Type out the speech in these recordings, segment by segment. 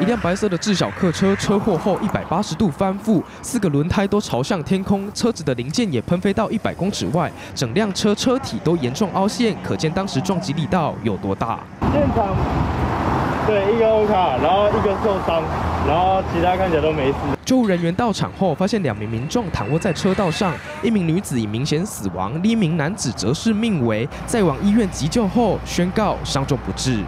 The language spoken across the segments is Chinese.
一辆白色的智小客车车祸后一百八十度翻覆，四个轮胎都朝向天空，车子的零件也喷飞到一百公尺外，整辆车车体都严重凹陷，可见当时撞击力道有多大。现场对一个欧卡，然后一个受伤，然后其他看起来都没事。救护人员到场后，发现两名民众躺卧在车道上，一名女子已明显死亡，另一名男子则是命危，在往医院急救后宣告伤重不治。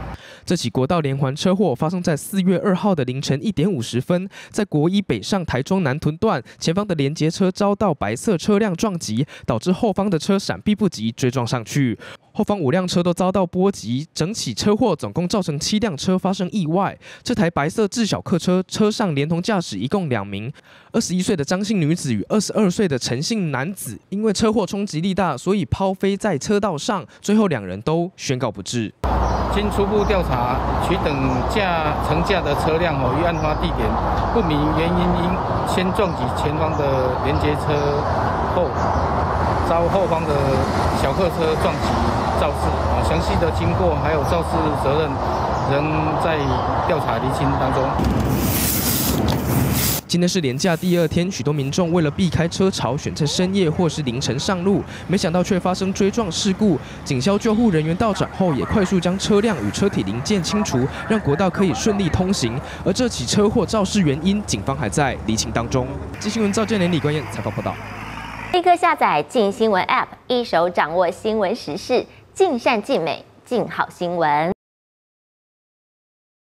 这起国道连环车祸发生在四月二号的凌晨一点五十分，在国一北上台中南屯段，前方的连接车遭到白色车辆撞击，导致后方的车闪避不及，追撞上去。后方五辆车都遭到波及，整起车祸总共造成七辆车发生意外。这台白色智小客车车上连同驾驶一共两名，二十一岁的张姓女子与二十二岁的陈姓男子，因为车祸冲击力大，所以抛飞在车道上，最后两人都宣告不治。经初步调查，取等驾乘驾的车辆哦，于案发地点不明原因因先撞击前方的连接车后，遭后方的小客车撞击肇事啊。详细的经过还有肇事责任，仍在调查厘清当中。今天是连假第二天，许多民众为了避开车潮，选在深夜或是凌晨上路，没想到却发生追撞事故。警消救护人员到场后，也快速将车辆与车体零件清除，让国道可以顺利通行。而这起车祸肇事原因，警方还在厘清当中。记新闻赵建林、李冠燕采访报道。立刻下载“静新闻 ”App，一手掌握新闻时事，尽善尽美，尽好新闻。